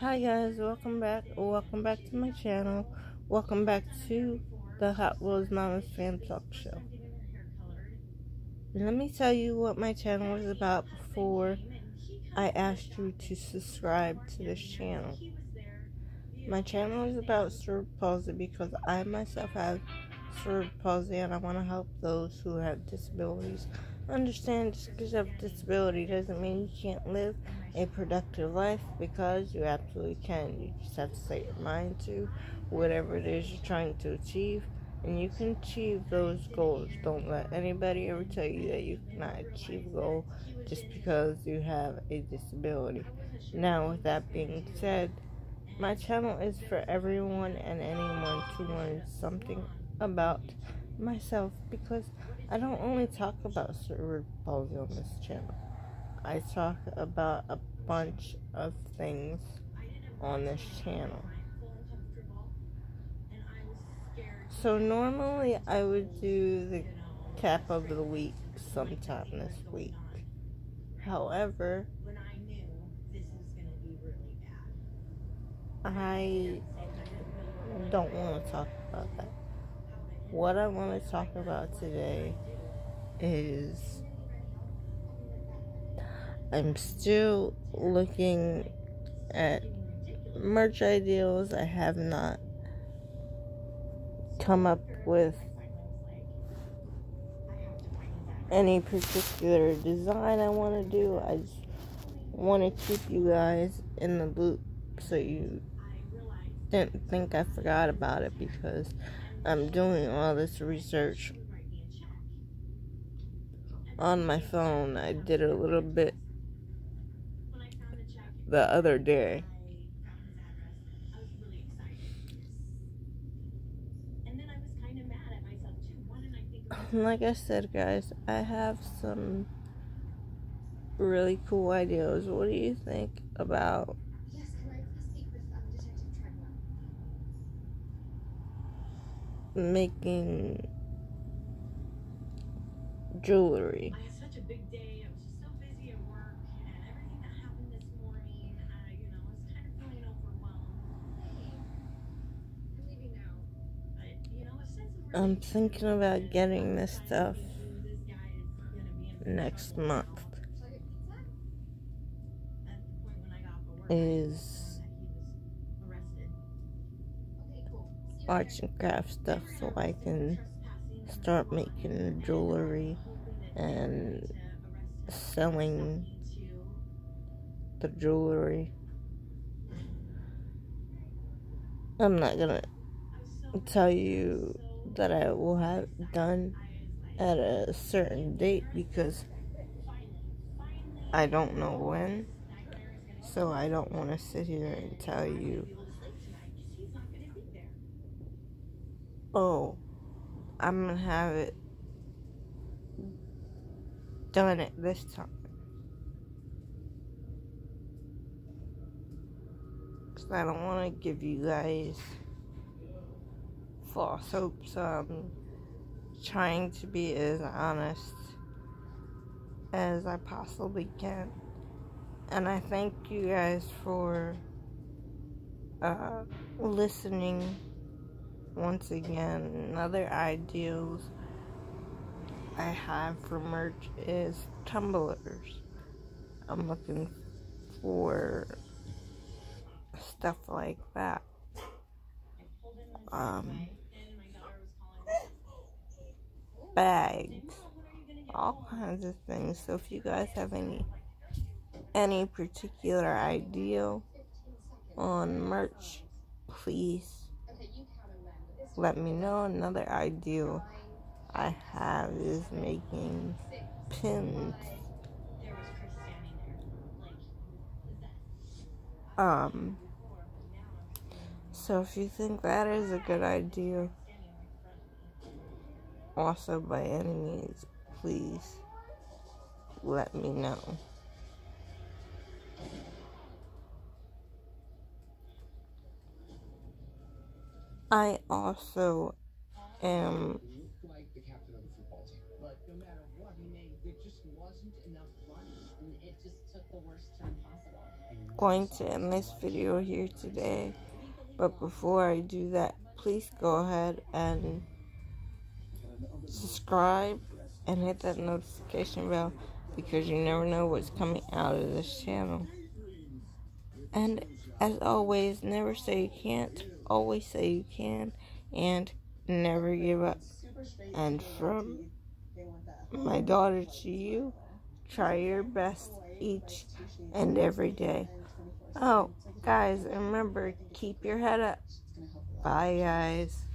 Hi guys, welcome back. Welcome back to my channel. Welcome back to the Hot Wheels Mama's Fam Talk Show. Let me tell you what my channel is about before I asked you to subscribe to this channel. My channel is about cerebral palsy because I myself have cerebral palsy and I want to help those who have disabilities. Understand just because a disability doesn't mean you can't live a productive life because you absolutely can. You just have to set your mind to whatever it is you're trying to achieve, and you can achieve those goals. Don't let anybody ever tell you that you cannot achieve a goal just because you have a disability. Now, with that being said, my channel is for everyone and anyone to learn something about myself because I don't only talk about cerebral palsy on this channel. I talk about a bunch of things on this channel. So normally I would do the cap of the week sometime this week. However, I don't want to talk about that. What I want to talk about today is I'm still looking at merch ideals. I have not come up with any particular design I want to do. I just want to keep you guys in the loop so you didn't think I forgot about it because I'm doing all this research on my phone. I did a little bit the other day. Like I said, guys, I have some really cool ideas. What do you think about making jewelry? I'm thinking about getting this stuff next month. Is arts and craft stuff so I can start making jewelry and selling the jewelry. I'm not gonna tell you that I will have done at a certain date because I don't know when. So I don't want to sit here and tell you, oh, I'm to have it done it this time. Because I don't want to give you guys false hopes. Um, trying to be as honest as I possibly can. And I thank you guys for uh, listening once again. Another ideals I have for merch is tumblers. I'm looking for stuff like that. Um, bags, all kinds of things. So if you guys have any any particular idea on merch, please let me know. Another idea I have is making pins. Um, so if you think that is a good idea, also, by any means, please let me know. I also am going to end this video here today. But before I do that, please go ahead and subscribe and hit that notification bell because you never know what's coming out of this channel. And as always, never say you can't, always say you can, and never give up. And from my daughter to you, try your best each and every day. Oh, guys, remember, keep your head up. Bye, guys.